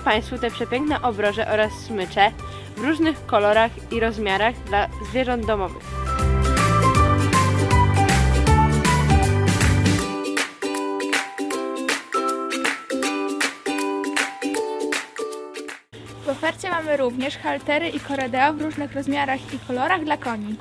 Państwu te przepiękne obroże oraz smycze w różnych kolorach i rozmiarach dla zwierząt domowych. W ofercie mamy również haltery i koredeo w różnych rozmiarach i kolorach dla koni.